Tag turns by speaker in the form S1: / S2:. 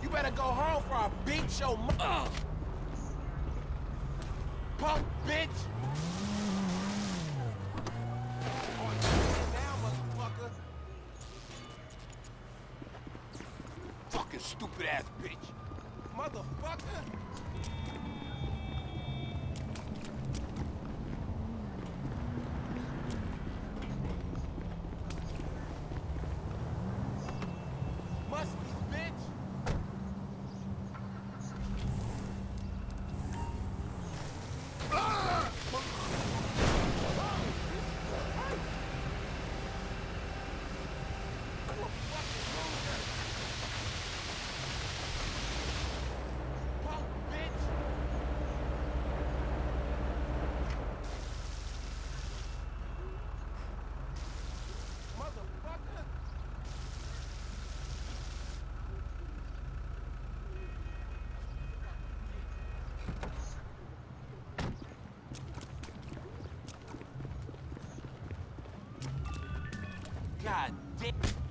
S1: You better go home for a beat your mother. Punk bitch! Fucking stupid ass bitch! Motherfucker! God damn.